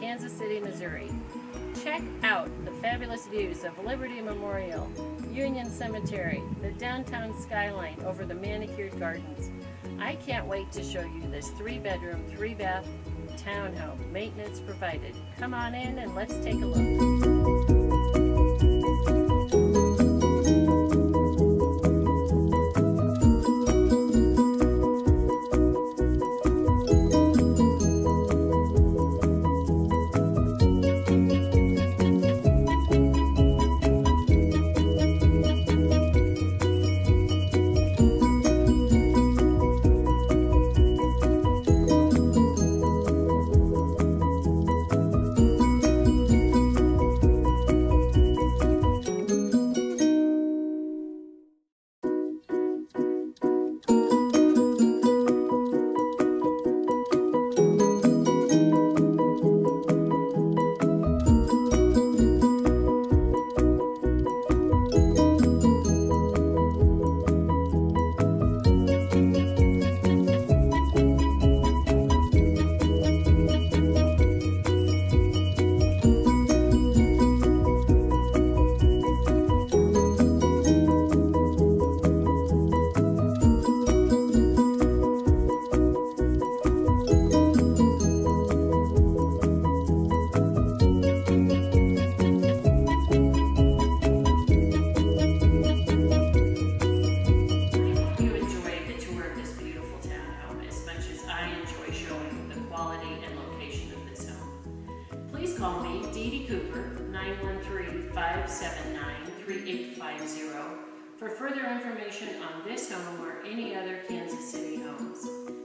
Kansas City, Missouri. Check out the fabulous views of Liberty Memorial, Union Cemetery, the downtown skyline over the manicured gardens. I can't wait to show you this three-bedroom, three-bath townhome, maintenance provided. Come on in and let's take a look. call me, Dee Dee Cooper, 913-579-3850 for further information on this home or any other Kansas City homes.